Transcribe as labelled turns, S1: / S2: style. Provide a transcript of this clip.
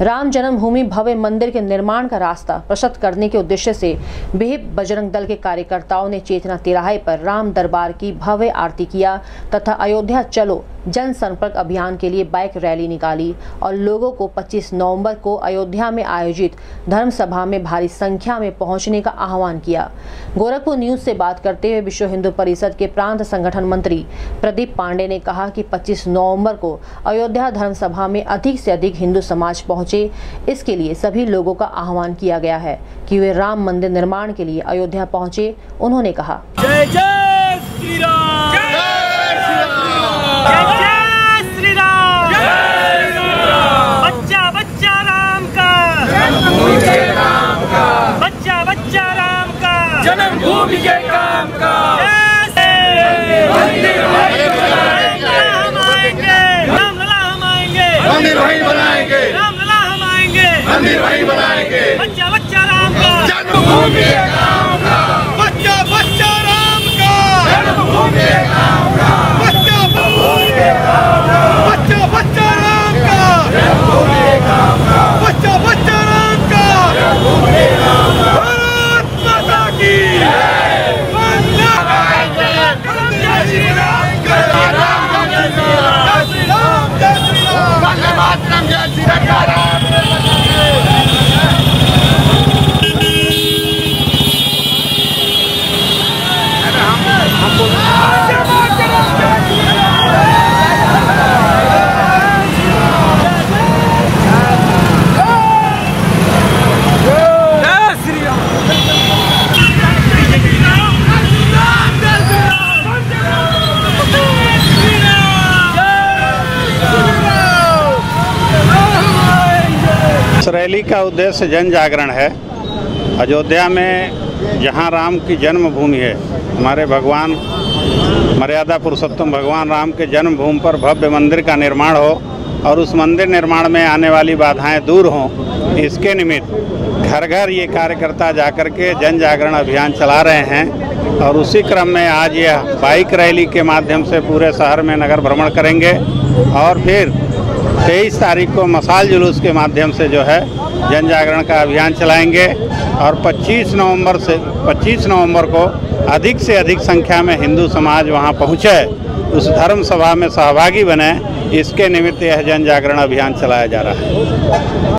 S1: राम जन्मभूमि भव्य मंदिर के निर्माण का रास्ता प्रशस्त करने के उद्देश्य से बिहिप बजरंग दल के कार्यकर्ताओं ने चेतना तिराहे पर राम दरबार की भव्य आरती किया तथा अयोध्या चलो जन संपर्क अभियान के लिए बाइक रैली निकाली और लोगों को 25 नवंबर को अयोध्या में आयोजित धर्म सभा में भारी संख्या में पहुँचने का आह्वान किया। गोरखपुर न्यूज़ से बात करते हुए विश्व हिंदू परिषद के प्रांत संगठन मंत्री प्रदीप पांडे ने कहा कि 25 नवंबर को अयोध्या धर्म सभा में अधिक से अधिक हिंदू समाज पहुँचे इसके लिए सभी लोगों का आह्वान किया गया है कि वे राम मंदिर निर्माण के लिए अयोध्या पहुँचे उन्होंने कहा।
S2: जय जय श्री राम।
S3: जन्मभूमि के
S2: हम आएँगे
S3: मंदिर वहीं बनाएँगे मंदिर वहीं बनाएँगे
S2: बच्चा बच्चा राम का
S3: जन्मभूमि के काम का
S2: बच्चा बच्चा राम का
S3: जन्मभूमि के काम का
S2: बच्चा बच्चा बच्चा राम का
S3: जन्मभूमि के काम का
S2: बच्चा बच्चा राम का भारत माता की वंदे जय श्री राम जय श्री राम जय श्री राम जय श्री राम
S3: वंदे मातरम जय
S4: इस रैली का उद्देश्य जन जागरण है। अयोध्या में जहाँ राम की जन्मभूमि है, हमारे भगवान मर्यादा पुरुषोत्तम भगवान राम के जन्मभूमि पर भव्य मंदिर का निर्माण हो और उस मंदिर निर्माण में आने वाली बाधाएँ दूर हों, इसके निमित्त घर घर ये कार्यकर्ता जाकर के जन जागरण अभियान चला रहे हैं और उसी क्रम में आज यह बाइक रैली के माध्यम से पूरे शहर में नगर भ्रमण करेंगे और फिर तेईस तारीख को मसाल जुलूस के माध्यम से जो है जन जागरण का अभियान चलाएँगे और 25 नवंबर से 25 नवंबर को अधिक से अधिक संख्या में हिंदू समाज वहाँ पहुँचे, उस धर्म सभा में सहभागी बने, इसके निमित्त यह जन जागरण अभियान चलाया जा रहा है।